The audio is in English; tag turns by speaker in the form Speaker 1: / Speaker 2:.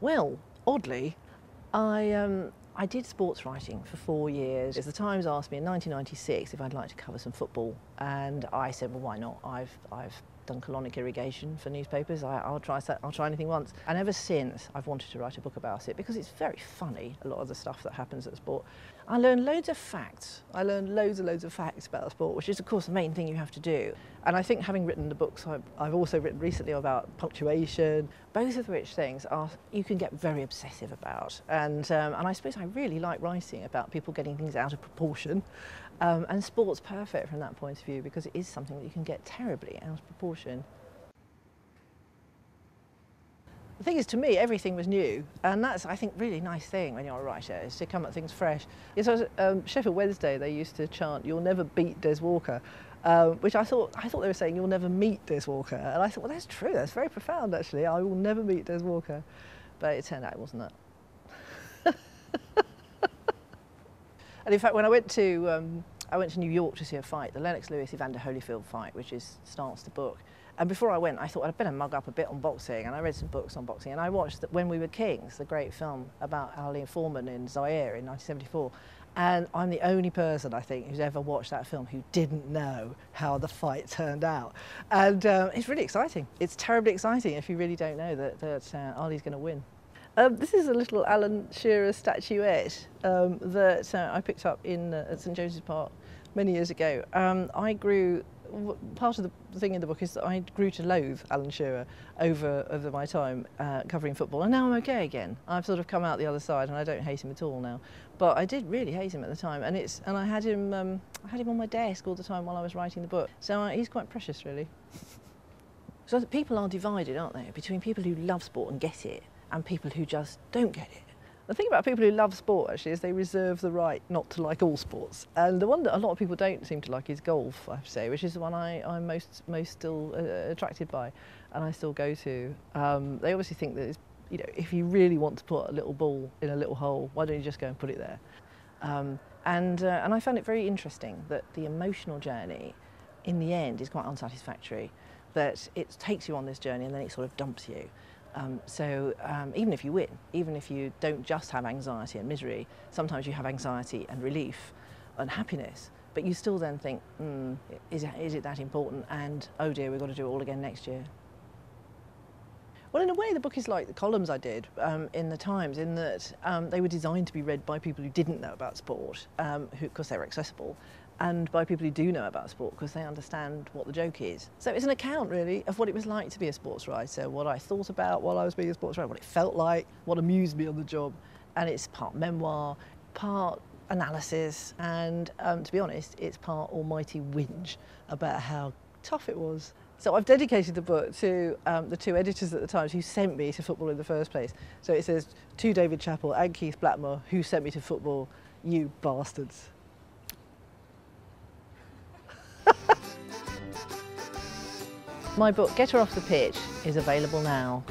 Speaker 1: Well, oddly, I, um, I did sports writing for four years. The Times asked me in 1996 if I'd like to cover some football, and I said, well, why not? I've, I've done colonic irrigation for newspapers. I, will try I'll try anything once. And ever since, I've wanted to write a book about it because it's very funny, a lot of the stuff that happens at sport. I learned loads of facts. I learned loads and loads of facts about the sport, which is, of course, the main thing you have to do. And I think having written the books, I've, I've also written recently about punctuation, both of which things are you can get very obsessive about. And, um, and I suppose I really like writing about people getting things out of proportion. Um, and sport's perfect from that point of view because it is something that you can get terribly out of proportion. The thing is, to me, everything was new, and that's, I think, really nice thing when you're a writer, is to come at things fresh. Yes, I was, um, Sheffield Wednesday, they used to chant, you'll never beat Des Walker, um, which I thought, I thought they were saying, you'll never meet Des Walker. And I thought, well, that's true, that's very profound, actually. I will never meet Des Walker. But it turned out it wasn't that. and in fact, when I went to, um, I went to New York to see a fight, the Lennox Lewis Evander Holyfield fight, which is, starts the book, and before I went, I thought I'd better mug up a bit on boxing, and I read some books on boxing, and I watched When We Were Kings, the great film about Ali Foreman in Zaire in 1974. And I'm the only person, I think, who's ever watched that film who didn't know how the fight turned out. And um, it's really exciting. It's terribly exciting if you really don't know that, that uh, Ali's going to win. Um, this is a little Alan Shearer statuette um, that uh, I picked up in uh, at St James's Park many years ago. Um, I grew part of the thing in the book is that I grew to loathe Alan Shearer over over my time uh, covering football, and now I'm okay again. I've sort of come out the other side, and I don't hate him at all now. But I did really hate him at the time, and it's and I had him um, I had him on my desk all the time while I was writing the book. So uh, he's quite precious, really. so people are divided, aren't they, between people who love sport and get it, and people who just don't get it. The thing about people who love sport actually is they reserve the right not to like all sports. And the one that a lot of people don't seem to like is golf, I have to say, which is the one I, I'm most most still uh, attracted by, and I still go to. Um, they obviously think that you know if you really want to put a little ball in a little hole, why don't you just go and put it there? Um, and uh, and I found it very interesting that the emotional journey, in the end, is quite unsatisfactory. That it takes you on this journey and then it sort of dumps you. Um, so um, even if you win, even if you don't just have anxiety and misery, sometimes you have anxiety and relief and happiness, but you still then think, mm, is, it, is it that important? And oh dear, we've got to do it all again next year. Well, in a way, the book is like the columns I did um, in the Times, in that um, they were designed to be read by people who didn't know about sport, um, they were accessible, and by people who do know about sport because they understand what the joke is. So it's an account really of what it was like to be a sports writer, what I thought about while I was being a sports writer, what it felt like, what amused me on the job. And it's part memoir, part analysis, and um, to be honest, it's part almighty whinge about how tough it was. So I've dedicated the book to um, the two editors at the Times who sent me to football in the first place. So it says, to David Chappell and Keith Blackmore, who sent me to football, you bastards. My book, Get Her Off the Pitch, is available now.